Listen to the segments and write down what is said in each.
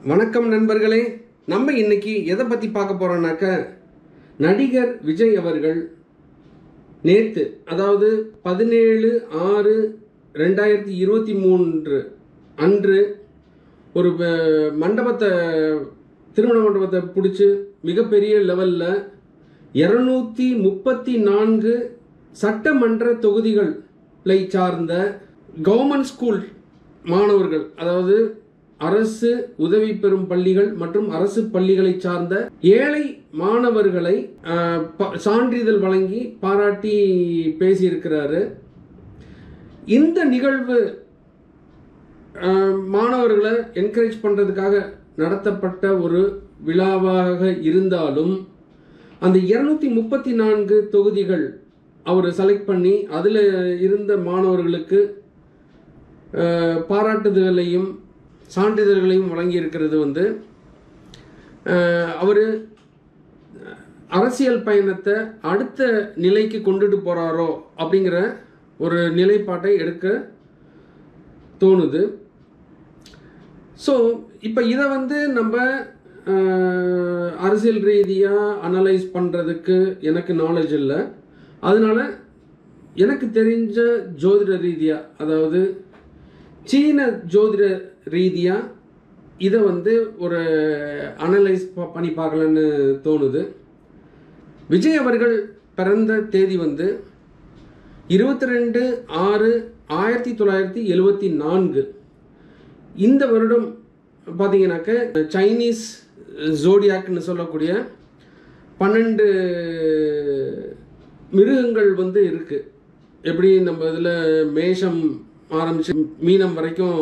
வணக்கம் நண்பர்களே நம்ம இன்னைக்கு எதை பற்றி பார்க்க போகிறோம்னாக்க நடிகர் விஜய் அவர்கள் நேற்று அதாவது பதினேழு ஆறு ரெண்டாயிரத்தி இருபத்தி மூன்று அன்று ஒரு மண்டபத்தை திருமண மண்டபத்தை பிடிச்சி மிகப்பெரிய லெவலில் இரநூத்தி முப்பத்தி நான்கு சட்டமன்ற தொகுதிகளை சார்ந்த கவர்மெண்ட் ஸ்கூல் மாணவர்கள் அதாவது அரசு உதவி பெறும் பள்ளிகள் மற்றும் அரசு பள்ளிகளை சார்ந்த ஏழை மாணவர்களை ப- சான்றிதழ் வழங்கி பாராட்டி பேசியிருக்கிறாரு. இந்த நிகழ்வு மாணவர்களை என்கரேஜ் பண்ணுறதுக்காக நடத்தப்பட்ட ஒரு விழாவாக இருந்தாலும் அந்த இருநூத்தி முப்பத்தி நான்கு தொகுதிகள் அவர் செலக்ட் பண்ணி அதில் இருந்த மாணவர்களுக்கு பாராட்டுதலையும் பாராட்டுதல்களையும் சான்றிதழ்களையும் வழங்கியிருக்கிறது வந்து அவர் அரசியல் பயணத்தை அடுத்த நிலைக்கு கொண்டுட்டு போகிறாரோ அப்படிங்கிற ஒரு நிலைப்பாட்டை எடுக்க தோணுது. ஸோ இப்போ இதை வந்து நம்ம அரசியல் ரீதியாக அனலைஸ் பண்ணுறதுக்கு எனக்கு நாலேஜ் இல்லை. அதனால் எனக்கு தெரிஞ்ச ஜோதிட ரீதியாக அதாவது சீன ஜோதிட ரீதியாக இதை வந்து ஒரு அனலைஸ் பண்ணி பார்க்கலான்னு தோணுது. விஜய் அவர்கள் பிறந்த தேதி வந்து இருபத்தி ரெண்டு ஆறு ஆயிரத்தி தொள்ளாயிரத்தி எழுவத்தி நான்கு. இந்த வருடம் பார்த்தீங்கன்னாக்க சைனீஸ் ஜோடியாக்னு சொல்லக்கூடிய பன்னெண்டு மிருகங்கள் வந்து இருக்குது எப்படி நம்ம இதில் மேஷம் ஆரம்பித்து மீனம் வரைக்கும்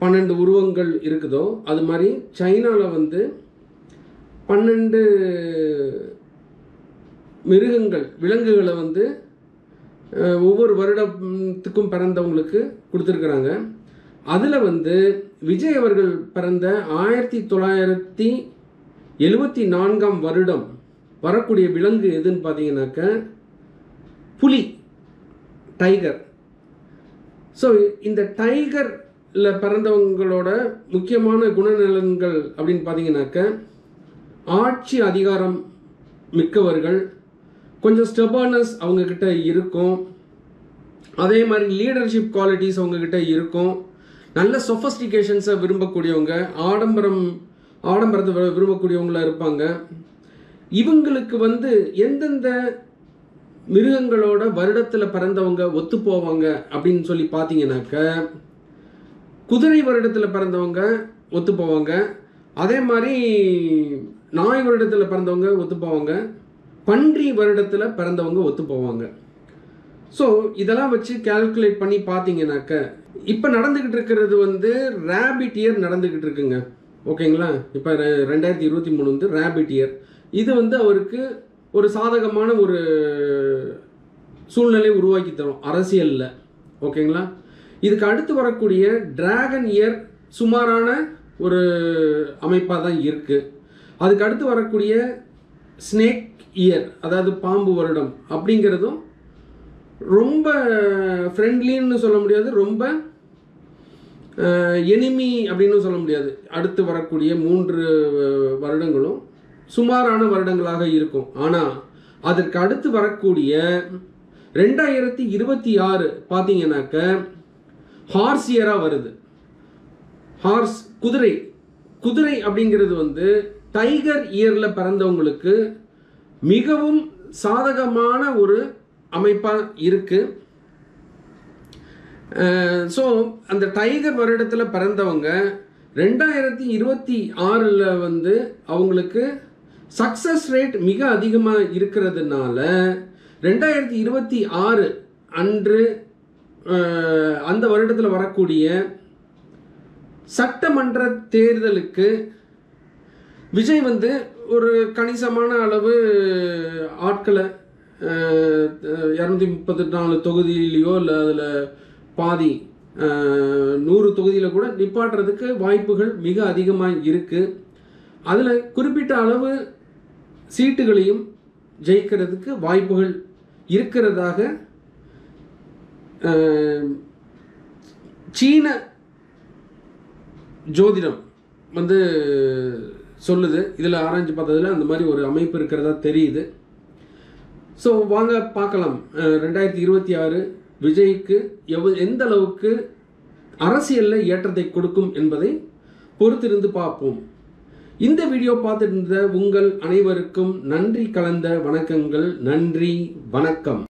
பன்னெண்டு உருவங்கள் இருக்குதோ அது மாதிரி சைனாவில் வந்து பன்னெண்டு மிருகங்கள் விலங்குகளை வந்து ஒவ்வொரு வருடத்துக்கும் பிறந்தவங்களுக்கு கொடுத்துருக்குறாங்க. அதில் வந்து விஜய் அவர்கள் பிறந்த ஆயிரத்தி தொள்ளாயிரத்தி எழுபத்தி நான்காம் வருடம் வரக்கூடிய விலங்கு எதுன்னு பார்த்தீங்கன்னாக்க புலி டைகர் ஸோ இந்த டைகர் இல்லை பிறந்தவங்களோட முக்கியமான குணநலன்கள் அப்படின்னு பார்த்தீங்கன்னாக்க ஆட்சி அதிகாரம் மிக்கவர்கள் கொஞ்சம் ஸ்டெபானஸ் அவங்கக்கிட்ட இருக்கும். அதே மாதிரி லீடர்ஷிப் குவாலிட்டிஸ் அவங்கக்கிட்ட இருக்கும். நல்ல சொஃபஸ்டிகேஷன்ஸை விரும்பக்கூடியவங்க ஆடம்பரம் ஆடம்பரத்தை வி- இருப்பாங்க. இவங்களுக்கு வந்து எந்தெந்த மிருகங்களோட வருடத்தில் பிறந்தவங்க ஒத்து போவாங்க அப்படின்னு சொல்லி பார்த்தீங்கன்னாக்க குதிரை வருடத்தில் பிறந்தவங்க ஒத்து போவாங்க அதே மாதிரி நாய் வருடத்தில் பிறந்தவங்க ஒத்து போவாங்க பன்றி வருடத்தில் பிறந்தவங்க ஒத்து போவாங்க ஸோ இதெல்லாம் வச்சு கால்குலேட் பண்ணி பார்த்தீங்கன்னாக்க இப்போ நடந்துக்கிட்டு இருக்கிறது வந்து ரேபிட் இயர் நடந்துக்கிட்டு இருக்குங்க. ஓகேங்களா? இப்போ ரெண்டாயிரத்தி இருபத்தி மூணு வந்து ரேபிட் இயர் இது வந்து அவருக்கு ஒரு சாதகமான ஒரு சூழ்நிலை உருவாக்கி தரும் அரசியலில். ஓகேங்களா? இதுக்கு அடுத்து வரக்கூடிய டிராகன் இயர் சுமாரான ஒரு அமைப்பாக தான் இருக்குது அதுக்கு அடுத்து வரக்கூடிய ஸ்னேக் இயர் அதாவது பாம்பு வருடம் அப்படிங்கிறதும் ரொம்ப ஃப்ரெண்ட்லின்னு சொல்ல முடியாது ரொம்ப எனிமி அப்படின்னு சொல்ல முடியாது. அடுத்து வரக்கூடிய மூன்று வருடங்களும் சுமாரான வருடங்களாக இருக்கும். ஆனால் அதற்கு அடுத்து வரக்கூடிய ரெண்டாயிரத்தி இருபத்தி ஆறு பார்த்தீங்கன்னாக்க ஹார்ஸ் இயராக வருது. ஹார்ஸ் குதிரை. குதிரை அப்படிங்கிறது வந்து டைகர் இயரில் பிறந்தவங்களுக்கு மிகவும் சாதகமான ஒரு அமைப்பாக இருக்குது ஸோ அந்த டைகர் வருடத்தில் பிறந்தவங்க ரெண்டாயிரத்தி இருபத்தி ஆறில் வந்து அவங்களுக்கு சக்ஸஸ் ரேட் மிக அதிகமாக இருக்கிறதுனால ரெண்டாயிரத்தி இருபத்தி ஆறு அன்று அந்த வருடத்தில் வரக்கூடிய சட்டமன்ற தேர்தலுக்கு விஜய் வந்து ஒரு கணிசமான அளவு ஆட்களை இரநூத்தி முப்பத்தி நாலு தொகுதியிலையோ இல்லை அதில் பாதி நூறு தொகுதியில் கூட நிப்பாட்டுறதுக்கு வாய்ப்புகள் மிக அதிகமாக இருக்குது அதில் குறிப்பிட்ட அளவு சீட்டுகளையும் ஜெயிக்கிறதுக்கு வாய்ப்புகள் இருக்கிறதாக சீன ஜோதிடம் வந்து சொல்லுது இதில் ஆராய்ஞ்சு பார்த்ததில் அந்த மாதிரி ஒரு அமைப்பு இருக்கிறதா தெரியுது ஸோ வாங்க பார்க்கலாம் ரெண்டாயிரத்தி இருபத்தி ஆறு விஜய்க்கு எவ் எந்த அளவுக்கு அரசியலில் ஏற்றத்தை கொடுக்கும் என்பதை பொறுத்திருந்து பார்ப்போம் இந்த வீடியோ பார்த்துருந்த உங்கள் அனைவருக்கும் நன்றி கலந்த வணக்கங்கள். நன்றி வணக்கம்.